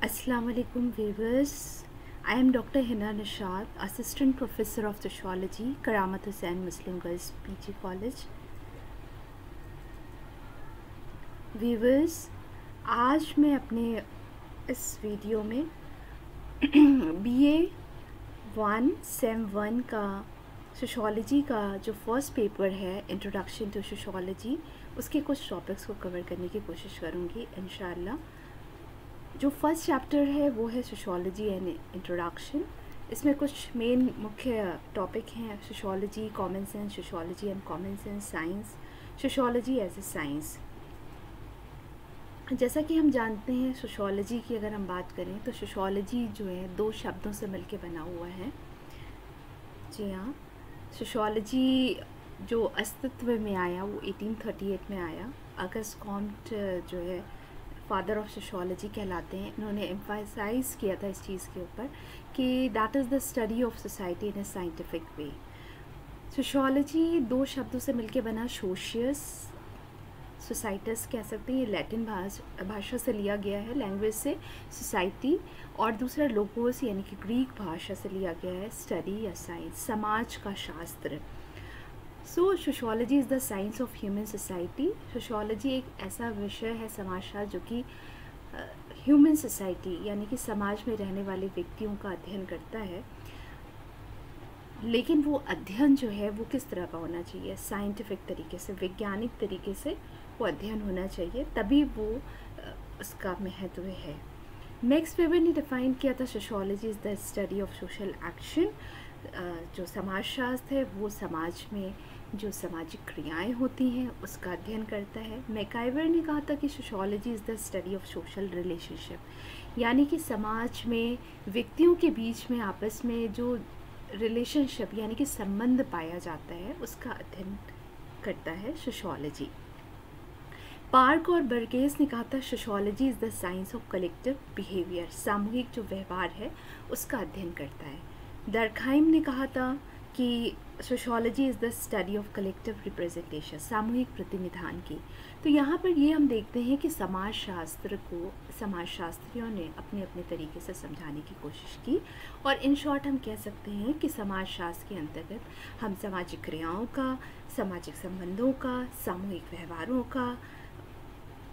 Assalamu alaikum viewers. I am Dr. Hina Nishad, Assistant Professor of Sociology, Karamat Hussain Muslim Girls PG College. Viewers, आज मैं अपने इस video में A one sem one का sociology का जो first paper है इंट्रोडक्शन टू सोशोलॉजी उसके कुछ टॉपिक्स को कवर करने की कोशिश करूँगी इन जो फ़र्स्ट चैप्टर है, वो है सोशोलॉजी एंड इंट्रोडक्शन इसमें कुछ मेन मुख्य टॉपिक हैं sociology common sense sociology and common sense science sociology as a science जैसा कि हम जानते हैं सोशोलॉजी की अगर हम बात करें तो सोशोलॉजी जो है, दो शब्दों से मिलके बना हुआ है। जी हाँ सोशोलॉजी जो अस्तित्व में आया, वो 1838 में आया। अगस्त कॉम्ट जो है फादर ऑफ़ सोशोलॉजी कहलाते हैं। इन्होंने एम्फासाइज किया था इस चीज़ के ऊपर कि that is the study of society in a scientific way sociology दो शब्दों से मिलके बना सोशियस सोसाइटस कह सकते हैं, ये लैटिन भाषा से लिया गया है लैंग्वेज से सोसाइटी और दूसरा लोगोस यानी कि ग्रीक भाषा से लिया गया है स्टडी या साइंस समाज का शास्त्र। So sociology is the science of human society sociology एक ऐसा विषय है समाजशास्त्र जो कि ह्यूमन सोसाइटी यानी कि समाज में रहने वाले व्यक्तियों का अध्ययन करता है। लेकिन वो अध्ययन जो है, वो किस तरह का होना चाहिए? साइंटिफिक तरीके से, वैज्ञानिक तरीके से वो अध्ययन होना चाहिए, तभी वो उसका महत्व है। मैक्स वेबर ने डिफाइन किया था sociology is the study of social action जो समाजशास्त्र है, वो समाज में जो सामाजिक क्रियाएँ होती हैं, उसका अध्ययन करता है। मैकाइवर ने कहा था कि sociology is the study of social relationship यानी कि समाज में, व्यक्तियों के बीच में, आपस में जो रिलेशनशिप यानी कि संबंध पाया जाता है, उसका अध्ययन करता है सोशोलॉजी पार्क और बर्गेस ने कहा था sociology is the science of collective behaviour सामूहिक जो व्यवहार है, उसका अध्ययन करता है। दरखाइम ने कहा था कि sociology is the study of collective representation सामूहिक प्रतिनिधान की। तो यहाँ पर ये हम देखते हैं कि समाज शास्त्र को समाज शास्त्रियों ने अपने अपने तरीके से समझाने की कोशिश की और इन शॉर्ट हम कह सकते हैं कि समाज शास्त्र के अंतर्गत हम सामाजिक क्रियाओं का, सामाजिक संबंधों का, सामूहिक व्यवहारों का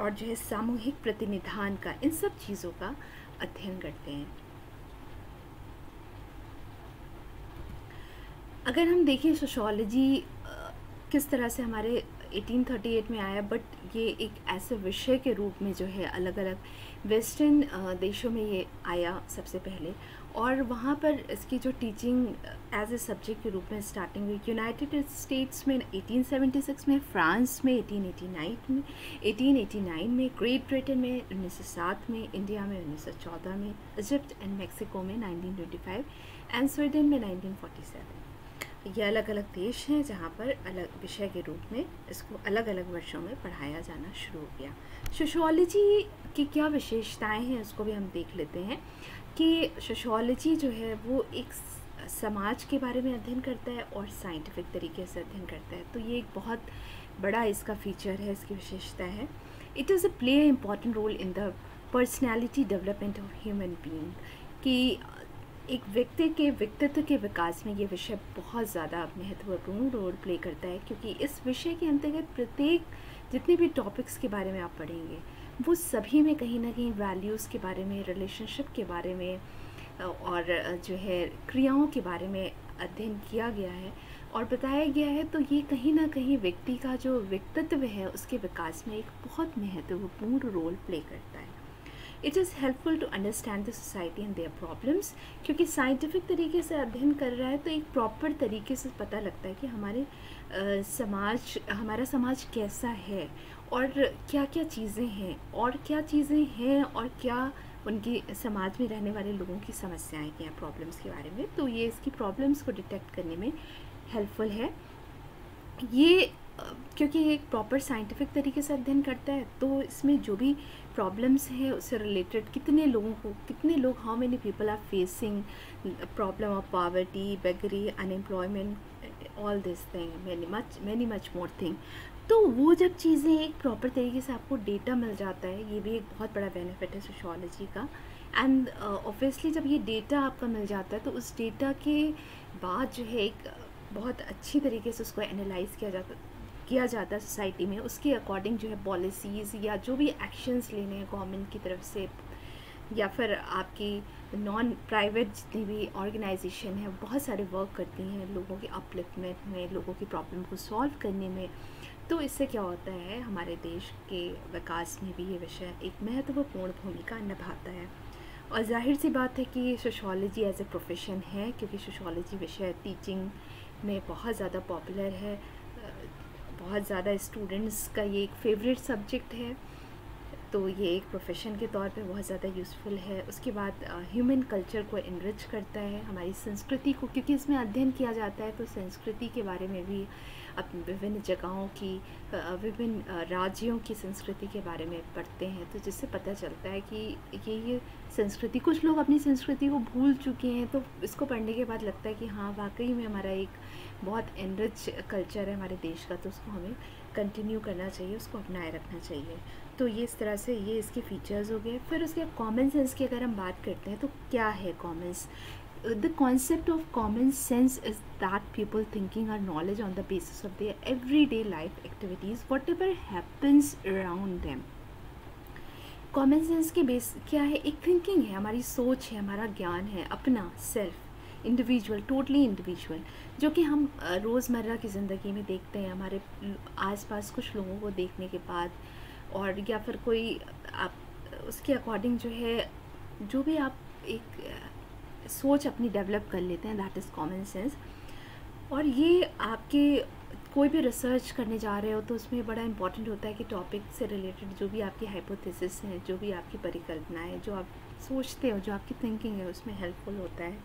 और जो है सामूहिक प्रतिनिधान का, इन सब चीज़ों का अध्ययन करते हैं। अगर हम देखें सोशोलॉजी किस तरह से हमारे 1838 में आया बट ये एक ऐसे विषय के रूप में जो है अलग अलग वेस्टर्न देशों में ये आया सबसे पहले। और वहाँ पर इसकी जो टीचिंग एज ए सब्जेक्ट के रूप में स्टार्टिंग हुई यूनाइटेड स्टेट्स में 1876 में फ्रांस में 1889 में 1889 में ग्रेट ब्रिटेन में 1907 में इंडिया में 1914 में इजिप्ट एंड मेक्सिको में 1925 एंड स्वीडन में 1947 ये अलग अलग देश हैं जहाँ पर अलग विषय के रूप में इसको अलग अलग वर्षों में पढ़ाया जाना शुरू हो गया। सोशोलॉजी की क्या विशेषताएँ हैं उसको भी हम देख लेते हैं कि सोशोलॉजी जो है वो एक समाज के बारे में अध्ययन करता है और साइंटिफिक तरीके से अध्ययन करता है। तो ये एक बहुत बड़ा इसका फीचर है, इसकी विशेषता है। It is a play important role in the personality development of human being कि एक व्यक्ति के व्यक्तित्व के विकास में ये विषय बहुत ज़्यादा महत्वपूर्ण रोल प्ले करता है, क्योंकि इस विषय के अंतर्गत प्रत्येक जितने भी टॉपिक्स के बारे में आप पढ़ेंगे, वो सभी में कहीं ना कहीं वैल्यूज़ के बारे में रिलेशनशिप के बारे में और जो है क्रियाओं के बारे में अध्ययन किया गया है। और बताया गया है तो ये कहीं ना कहीं व्यक्ति का जो व्यक्तित्व है, उसके विकास में एक बहुत महत्वपूर्ण रोल प्ले करता है। It is helpful to understand the society and their problems क्योंकि साइंटिफिक तरीके से अध्ययन कर रहा है तो एक प्रॉपर तरीके से पता लगता है कि हमारे समाज, हमारा समाज कैसा है, और क्या क्या चीज़ें हैं, और क्या चीज़ें हैं, और क्या उनकी समाज में रहने वाले लोगों की समस्याएँ क्या प्रॉब्लम्स के बारे में। तो ये इसकी प्रॉब्लम्स को डिटेक्ट करने में हेल्पफुल है। ये, क्योंकि ये एक प्रॉपर साइंटिफिक तरीके से अध्ययन करता है तो इसमें जो भी प्रॉब्लम्स है उससे रिलेटेड कितने लोगों को कितने लोग how many people are facing problem of poverty beggary unemployment all this thing many much many much more thing तो वो जब चीज़ें एक प्रॉपर तरीके से आपको डेटा मिल जाता है ये भी एक बहुत बड़ा बेनिफिट है सोशोलॉजी का. एंड ऑब्वियसली uh, जब ये डेटा आपका मिल जाता है तो उस डेटा के बाद जो है एक बहुत अच्छी तरीके से उसको एनालाइज किया जाता किया जाता है सोसाइटी में, उसके अकॉर्डिंग जो है पॉलिसीज़ या जो भी एक्शंस लेने हैं गवर्नमेंट की तरफ़ से, या फिर आपकी नॉन प्राइवेट जितनी भी ऑर्गेनाइजेशन है, बहुत सारे वर्क करती हैं लोगों के अपलिफ्टमेंट में, लोगों की प्रॉब्लम को सॉल्व करने में। तो इससे क्या होता है, हमारे देश के विकास में भी ये विषय एक महत्वपूर्ण भूमिका निभाता है। और ज़ाहिर सी बात है कि सोशोलॉजी एज ए प्रोफेशन है, क्योंकि सोशोलॉजी विषय टीचिंग में बहुत ज़्यादा पॉपुलर है। बहुत ज़्यादा स्टूडेंट्स का ये एक फेवरेट सब्जेक्ट है। तो ये एक प्रोफेशन के तौर पे बहुत ज़्यादा यूज़फुल है। उसके बाद ह्यूमन कल्चर को इनरिच करता है हमारी संस्कृति को, क्योंकि इसमें अध्ययन किया जाता है तो संस्कृति के बारे में भी अपनी विभिन्न जगहों की विभिन्न राज्यों की संस्कृति के बारे में पढ़ते हैं। तो जिससे पता चलता है कि ये ये संस्कृति, कुछ लोग अपनी संस्कृति को भूल चुके हैं तो इसको पढ़ने के बाद लगता है कि हाँ वाकई में हमारा एक बहुत इनरिच कल्चर है हमारे देश का तो उसको हमें कंटिन्यू करना चाहिए, उसको अपनाए रखना चाहिए। तो ये इस तरह से ये इसके फीचर्स हो गए। फिर उसके कॉमन सेंस की अगर हम बात करते हैं तो क्या है commons the concept of common sense is that people thinking are knowledge on the basis of their everyday life activities whatever happens around them common sense के बेस क्या है? एक थिंकिंग है, हमारी सोच है, हमारा ज्ञान है, अपना सेल्फ इंडिविजुअल टोटली इंडिविजुअल जो कि हम रोज़मर्रा की ज़िंदगी में देखते हैं। हमारे आसपास कुछ लोगों को देखने के बाद और या फिर कोई आप, उसके अकॉर्डिंग जो है, जो भी आप एक, सोच अपनी डेवलप कर लेते हैं दैट इज़ कॉमन सेंस और ये आपके कोई भी रिसर्च करने जा रहे हो तो उसमें बड़ा इंपॉर्टेंट होता है कि टॉपिक से रिलेटेड जो भी आपकी हाइपोथेसिस हैं, जो भी आपकी परिकल्पना है, जो आप सोचते हो, जो आपकी थिंकिंग है, उसमें हेल्पफुल होता है.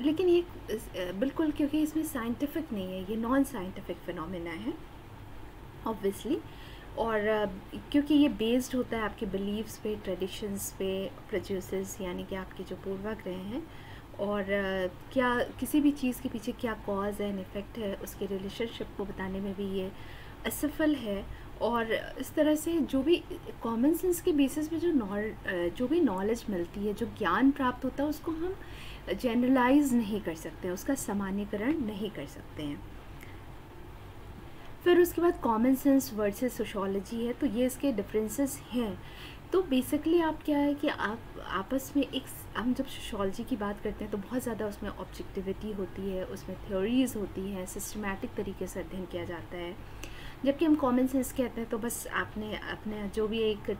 लेकिन ये, बिल्कुल क्योंकि इसमें साइंटिफिक नहीं है, ये नॉन साइंटिफिक फिनोमिना है ऑब्वियसली और क्योंकि ये बेस्ड होता है आपके बिलीव्स पे ट्रेडिशंस पे प्रज्यूसेस यानी कि आपके जो पूर्वाग्रह हैं, और क्या किसी भी चीज़ के पीछे क्या कॉज है इफ़ेक्ट है, उसके रिलेशनशिप को बताने में भी ये असफल है। और इस तरह से जो भी कॉमन सेंस के बेसिस पे जो नॉल जो भी नॉलेज मिलती है, जो ज्ञान प्राप्त होता है, उसको हम जनरलाइज नहीं कर सकते उसका सामान्यकरण नहीं कर सकते हैं। फिर उसके बाद कॉमन सेंस वर्सेस सोशोलॉजी है तो ये इसके डिफरेंसेस हैं। तो बेसिकली आप क्या है कि आप, आपस में एक हम जब सोशोलॉजी की बात करते हैं तो बहुत ज़्यादा उसमें ऑब्जेक्टिविटी होती है, उसमें थ्योरीज होती हैं सिस्टमेटिक तरीके से अध्ययन किया जाता है। जबकि हम कॉमन सेंस कहते हैं तो बस आपने अपने जो भी एक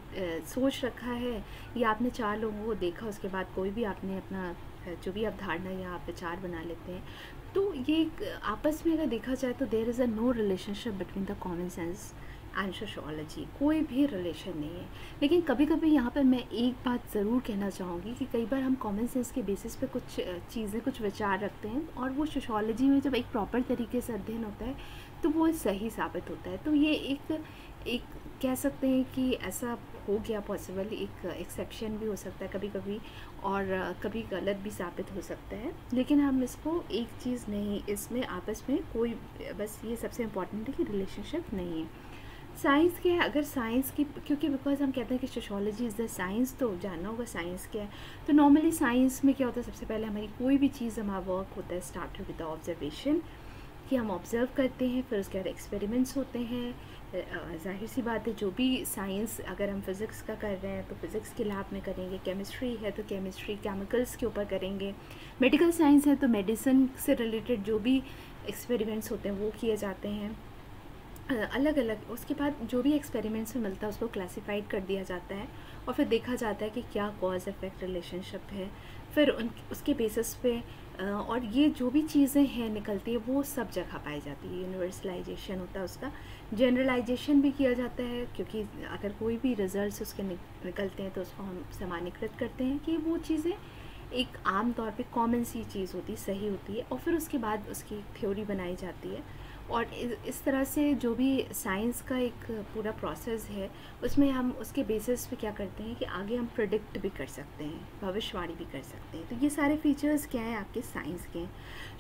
सोच रखा है, या आपने चार लोगों को देखा, उसके बाद कोई भी आपने अपना जो भी अवधारणा या आप विचार बना लेते हैं। तो ये आपस में अगर देखा जाए तो there is a no relationship between the common sense and sociology कोई भी रिलेशन नहीं है। लेकिन कभी कभी यहाँ पर मैं एक बात ज़रूर कहना चाहूँगी कि कई बार हम कॉमन सेंस के बेसिस पे कुछ चीज़ें, कुछ विचार रखते हैं और वो सोशोलॉजी में जब एक प्रॉपर तरीके से अध्ययन होता है तो वो सही साबित होता है। तो ये एक एक कह सकते हैं कि ऐसा हो गया पॉसिबल एक एक्सेप्शन भी हो सकता है कभी कभी और, कभी गलत भी साबित हो सकता है। लेकिन हम इसको एक चीज़ नहीं, इसमें, आपस में कोई, बस ये सबसे इंपॉर्टेंट है कि रिलेशनशिप नहीं है। साइंस क्या है? अगर साइंस की, क्योंकि बिकॉज़ हम कहते हैं कि सोशोलॉजी इज़ द साइंस तो जानना होगा साइंस क्या है। तो नॉर्मली साइंस में क्या होता है? सबसे पहले हमारी कोई भी चीज़, हमारा वर्क होता है स्टार्ट विद ऑब्जर्वेशन कि हम ऑब्ज़र्व करते हैं, फिर उसके बाद एक्सपेरिमेंट्स होते हैं। ज़ाहिर सी बात है, जो भी साइंस अगर हम फिज़िक्स का कर रहे हैं तो फिज़िक्स के लैब में करेंगे केमिस्ट्री है तो केमिस्ट्री केमिकल्स के ऊपर करेंगे। मेडिकल साइंस है तो मेडिसिन से रिलेटेड जो भी एक्सपेरिमेंट्स होते हैं, वो किए जाते हैं। अलग अलग उसके बाद जो भी एक्सपेरिमेंट्स में मिलता है, उसको क्लासीफाइड कर दिया जाता है। और फिर देखा जाता है कि क्या कॉज इफ़ेक्ट रिलेशनशिप है। फिर उन, उसके बेसिस पे और ये जो भी चीज़ें हैं निकलती है, वो सब जगह पाई जाती है। यूनिवर्सलाइजेशन होता है उसका। जनरलाइजेशन भी किया जाता है, क्योंकि अगर कोई भी रिजल्ट्स उसके निकलते हैं तो उसको हम सामान्यकृत करते हैं कि वो चीज़ें एक आम तौर पे कॉमन सी चीज़ होती, सही होती है, और फिर उसके बाद उसकी थ्योरी बनाई जाती है। और इस तरह से जो भी साइंस का एक पूरा प्रोसेस है, उसमें हम, उसके बेसिस पे क्या करते हैं कि आगे हम प्रोडिक्ट भी कर सकते हैं, भविष्यवाणी भी कर सकते हैं। तो ये सारे फीचर्स क्या हैं आपके साइंस के?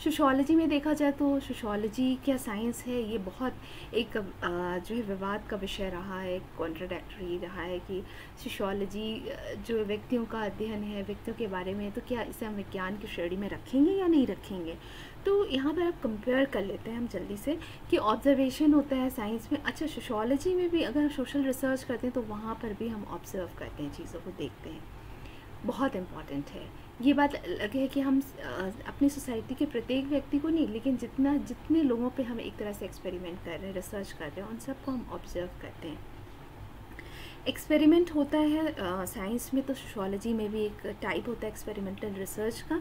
सोशोलॉजी में देखा जाए तो सोशोलॉजी क्या साइंस है? ये बहुत एक जो है विवाद का विषय रहा है कॉन्ट्राडेक्टरी रहा है कि सोशोलॉजी जो व्यक्तियों का अध्ययन है, व्यक्तियों के बारे में तो क्या इसे हम विज्ञान की श्रेणी में रखेंगे या नहीं रखेंगे? तो यहाँ पर आप कंपेयर कर लेते हैं, हम जल्दी से कि ऑब्जर्वेशन होता है साइंस में। अच्छा सोशोलॉजी में भी अगर हम सोशल रिसर्च करते हैं तो वहाँ पर भी हम ऑब्ज़र्व करते हैं, चीज़ों को देखते हैं। बहुत इंपॉर्टेंट है। ये बात अलग है कि हम अपनी सोसाइटी के प्रत्येक व्यक्ति को नहीं, लेकिन जितना, जितने लोगों पे हम एक तरह से एक्सपेरिमेंट कर रहे हैं रिसर्च कर रहे हैं, उन सबको हम ऑब्ज़र्व करते हैं। एक्सपेरिमेंट होता है साइंस में तो सोशोलॉजी में भी एक टाइप होता है एक्सपेरिमेंटल रिसर्च का,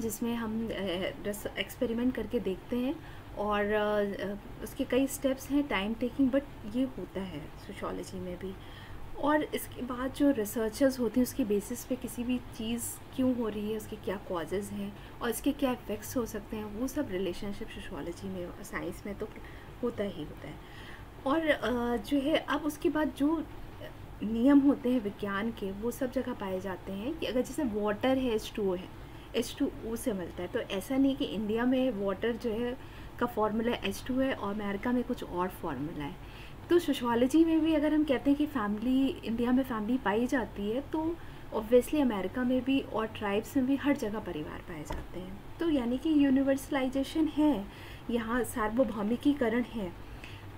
जिसमें हम एक्सपेरिमेंट करके देखते हैं। और उसके कई स्टेप्स हैं टाइम टेकिंग बट ये होता है सोशोलॉजी में भी। और इसके बाद जो रिसर्चर्स होते हैं, उसके बेसिस पे किसी भी चीज़ क्यों हो रही है, उसके क्या कॉजेज़ हैं और इसके क्या इफ़ेक्ट्स हो सकते हैं, वो सब रिलेशनशिप सोशोलॉजी में साइंस में तो होता ही होता है। और जो है, अब उसके बाद जो नियम होते हैं विज्ञान के, वो सब जगह पाए जाते हैं कि अगर जैसे वाटर है एच टू है एच टू ओ से मिलता है तो ऐसा नहीं कि इंडिया में वाटर जो है का फॉर्मूला एच टू है और अमेरिका में कुछ और फार्मूला है। तो सोशोलॉजी में भी अगर हम कहते हैं कि फैमिली इंडिया में फैमिली पाई जाती है तो ऑब्वियसली अमेरिका में भी और ट्राइब्स में भी हर जगह परिवार पाए जाते हैं। तो यानी कि यूनिवर्सलाइजेशन है यहाँ सार्वभौमिकीकरण है।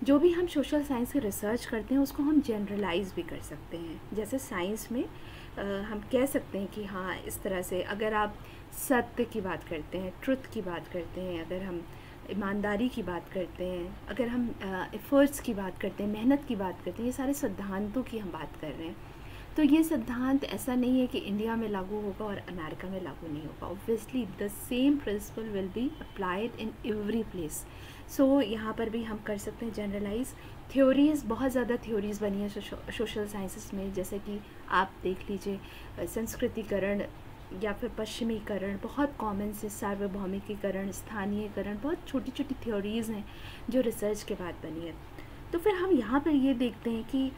जो भी हम सोशल साइंस की रिसर्च करते हैं उसको हम जनरलाइज भी कर सकते हैं। जैसे साइंस में आ, हम कह सकते हैं कि हाँ इस तरह से अगर आप सत्य की बात करते हैं ट्रुथ की बात करते हैं अगर हम ईमानदारी की बात करते हैं, अगर हम एफ़र्ट्स की बात करते हैं, मेहनत की बात करते हैं, ये सारे सिद्धांतों की हम बात कर रहे हैं। तो ये सिद्धांत ऐसा नहीं है कि इंडिया में लागू होगा और अमेरिका में लागू नहीं होगा। Obviously the same principle will be applied in every place so यहाँ पर भी हम कर सकते हैं जनरलाइज थ्योरीज़ बहुत ज़्यादा थ्योरीज़ बनी है सोशल साइंसेस में, जैसे कि आप देख लीजिए, संस्कृतिकरण या फिर पश्चिमीकरण, बहुत कॉमन से सार्वभौमिकीकरण, स्थानीयकरण, बहुत छोटी छोटी थ्योरीज़ हैं जो रिसर्च के बाद बनी है। तो फिर हम यहाँ पर ये देखते हैं कि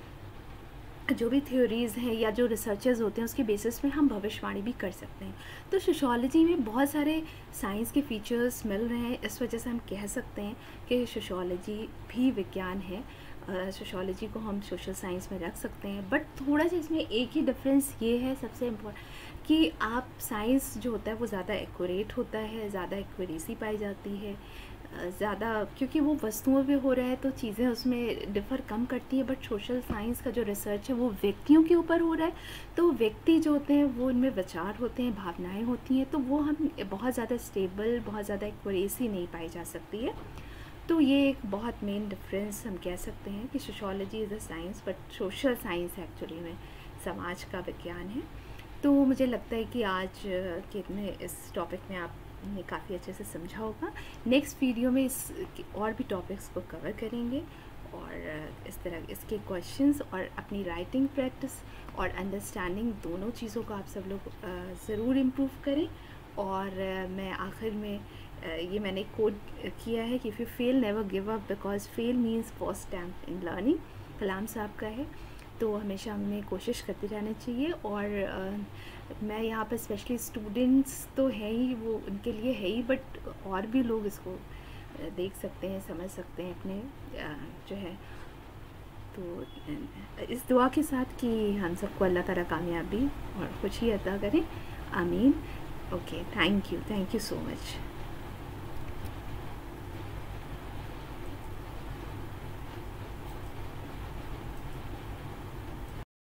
जो भी थ्योरीज़ हैं या जो रिसर्चर्स होते हैं, उसके बेसिस में हम भविष्यवाणी भी कर सकते हैं। तो सोशोलॉजी में बहुत सारे साइंस के फीचर्स मिल रहे हैं, इस वजह से हम कह सकते हैं कि सोशोलॉजी भी विज्ञान है। सोशोलॉजी को हम सोशल साइंस में रख सकते हैं। बट थोड़ा सा इसमें एक ही डिफरेंस ये है सबसे इम्पोर्टेंट कि आप साइंस जो होता है वो ज़्यादा एक्यूरेट होता है, ज़्यादा एक्यूरेसी पाई जाती है। ज़्यादा क्योंकि वो वस्तुओं पे हो रहा है तो चीज़ें उसमें डिफ़र कम करती है। बट सोशल साइंस का जो रिसर्च है वो व्यक्तियों के ऊपर हो रहा है। तो व्यक्ति जो होते हैं वो उनमें विचार होते हैं, भावनाएँ होती हैं। तो वो हम बहुत ज़्यादा स्टेबल बहुत ज़्यादा एक्यूरेसी नहीं पाई जा सकती है। तो ये एक बहुत मेन डिफरेंस हम कह सकते हैं कि sociology is a science but social science actually में समाज का विज्ञान है। तो मुझे लगता है कि आज के में इस टॉपिक में आपने काफ़ी अच्छे से समझा होगा। नेक्स्ट वीडियो में इस और भी टॉपिक्स को कवर करेंगे और इस तरह इसके क्वेश्चंस और अपनी राइटिंग प्रैक्टिस और अंडरस्टैंडिंग दोनों चीज़ों को आप सब लोग ज़रूर इम्प्रूव करें। और मैं आखिर में ये मैंने कोड किया है कि if you fail never give up because fail means first stamp in learning Kalam Sahab का है तो हमेशा हमें कोशिश करते रहना चाहिए और आ, मैं यहाँ पर स्पेशली स्टूडेंट्स तो है ही वो उनके लिए है ही बट और भी लोग इसको देख सकते हैं समझ सकते हैं अपने आ, जो है। तो इस दुआ के साथ कि हम सबको अल्लाह ताला कामयाबी और खुशी अदा करें। आमीन। Okay thank you thank you so much